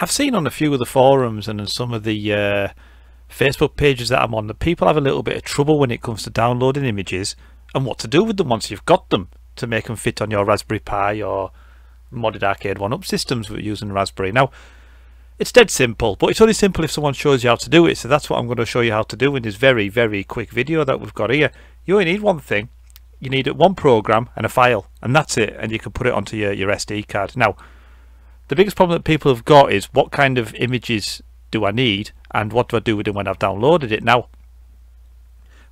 I've seen on a few of the forums and on some of the uh, Facebook pages that I'm on that people have a little bit of trouble when it comes to downloading images and what to do with them once you've got them to make them fit on your Raspberry Pi or modded arcade one up systems using Raspberry. Now, it's dead simple, but it's only simple if someone shows you how to do it. So that's what I'm going to show you how to do in this very, very quick video that we've got here. You only need one thing. You need one program and a file, and that's it. And you can put it onto your, your SD card. Now, the biggest problem that people have got is what kind of images do I need and what do I do with them when I've downloaded it. Now,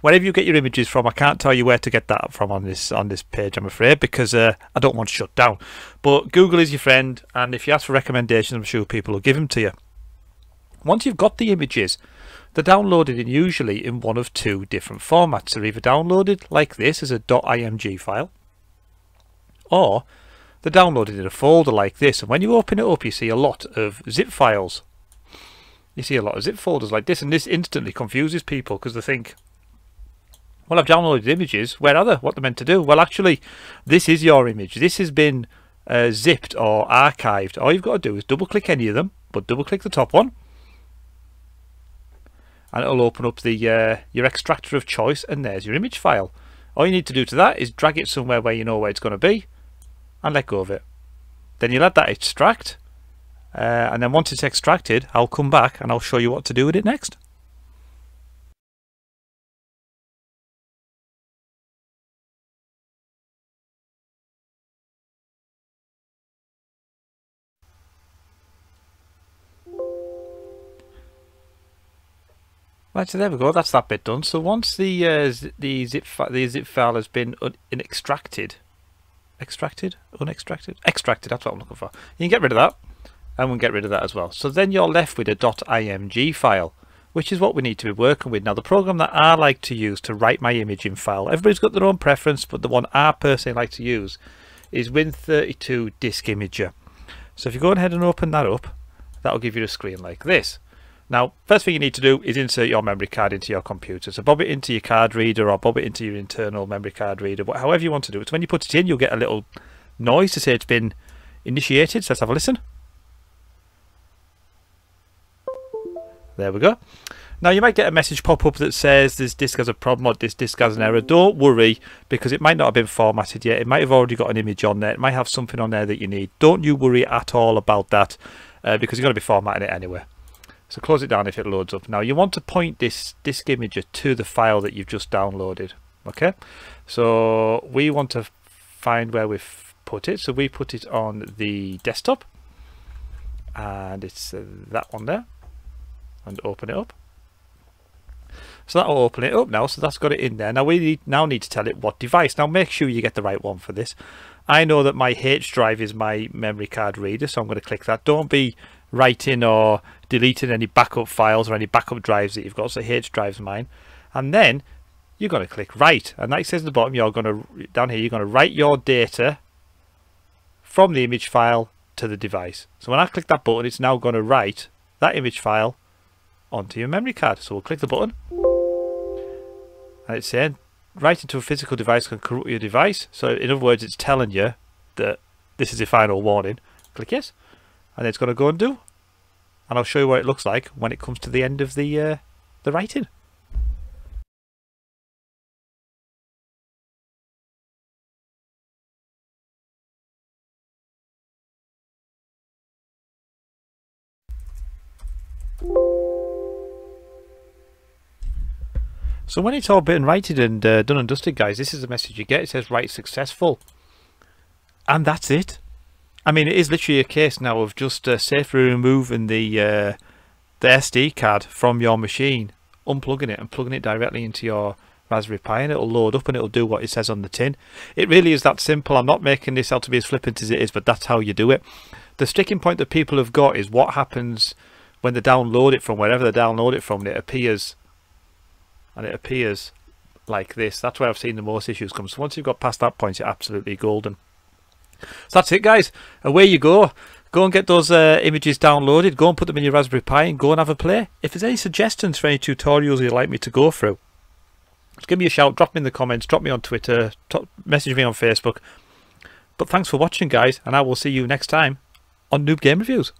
wherever you get your images from, I can't tell you where to get that from on this on this page, I'm afraid, because uh, I don't want to shut down. But Google is your friend, and if you ask for recommendations, I'm sure people will give them to you. Once you've got the images, they're downloaded in usually in one of two different formats. They're either downloaded like this as a .img file, or they're downloaded in a folder like this. And when you open it up, you see a lot of zip files. You see a lot of zip folders like this, and this instantly confuses people because they think, well, I've downloaded images. Where are they? What they're meant to do? Well, actually, this is your image. This has been uh, zipped or archived. All you've got to do is double click any of them, but double click the top one. And it'll open up the uh, your extractor of choice, and there's your image file. All you need to do to that is drag it somewhere where you know where it's going to be, and let go of it. Then you let that extract, uh, and then once it's extracted, I'll come back and I'll show you what to do with it next. Right, so there we go. That's that bit done. So once the uh, the zip the zip file has been extracted, extracted, unextracted, extracted. That's what I'm looking for. You can get rid of that, and we'll get rid of that as well. So then you're left with a .img file, which is what we need to be working with. Now the program that I like to use to write my imaging file, everybody's got their own preference, but the one I personally like to use is Win32 Disk Imager. So if you go ahead and open that up, that'll give you a screen like this. Now, first thing you need to do is insert your memory card into your computer. So bob it into your card reader or bob it into your internal memory card reader, but however you want to do it. So when you put it in, you'll get a little noise to say it's been initiated. So let's have a listen. There we go. Now you might get a message pop up that says this disk has a problem or this disk has an error. Don't worry because it might not have been formatted yet. It might have already got an image on there. It might have something on there that you need. Don't you worry at all about that uh, because you're going to be formatting it anyway. So close it down if it loads up. Now you want to point this disk imager to the file that you've just downloaded. Okay, so we want to find where we've put it. So we put it on the desktop and it's uh, that one there and open it up. So that'll open it up now. So that's got it in there. Now we need, now need to tell it what device. Now make sure you get the right one for this. I know that my H drive is my memory card reader, so I'm going to click that. Don't be writing or deleting any backup files or any backup drives that you've got. So H drive's mine. And then you're going to click write. And it says at the bottom, you're going to, down here, you're going to write your data from the image file to the device. So when I click that button, it's now going to write that image file onto your memory card. So we'll click the button. And it's saying writing to a physical device can corrupt your device. So in other words, it's telling you that this is a final warning. Click yes. And it's going to go and do and I'll show you what it looks like when it comes to the end of the uh, the writing. So when it's all been writed and uh, done and dusted guys, this is the message you get. It says write successful. And that's it. I mean, it is literally a case now of just uh, safely removing the uh, the SD card from your machine, unplugging it and plugging it directly into your Raspberry Pi and it'll load up and it'll do what it says on the tin. It really is that simple. I'm not making this out to be as flippant as it is, but that's how you do it. The sticking point that people have got is what happens when they download it from wherever they download it from and it appears and it appears like this. That's where I've seen the most issues come. So once you've got past that point, you're absolutely golden. So that's it guys. Away you go. Go and get those uh, images downloaded. Go and put them in your Raspberry Pi and go and have a play. If there's any suggestions for any tutorials you'd like me to go through, give me a shout. Drop me in the comments. Drop me on Twitter. Message me on Facebook. But thanks for watching guys and I will see you next time on Noob Game Reviews.